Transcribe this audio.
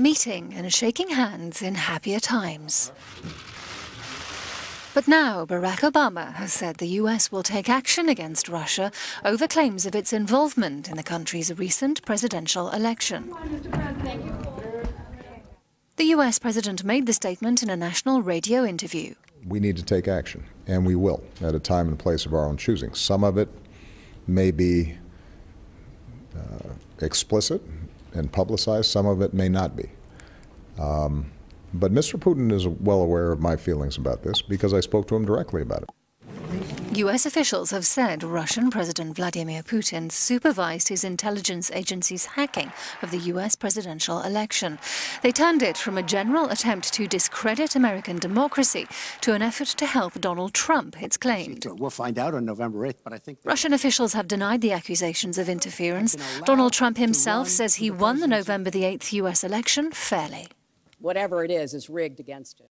meeting and shaking hands in happier times. But now Barack Obama has said the US will take action against Russia over claims of its involvement in the country's recent presidential election. The US president made the statement in a national radio interview. We need to take action, and we will, at a time and place of our own choosing. Some of it may be uh, explicit and publicized, some of it may not be. Um, but Mr. Putin is well aware of my feelings about this because I spoke to him directly about it. U.S. officials have said Russian President Vladimir Putin supervised his intelligence agency's hacking of the U.S. presidential election. They turned it from a general attempt to discredit American democracy to an effort to help Donald Trump, it's claimed. We'll find out on November 8th, but I think... Russian officials have denied the accusations of interference. Donald Trump himself says he won the November the 8th U.S. election fairly. Whatever it is, is rigged against it.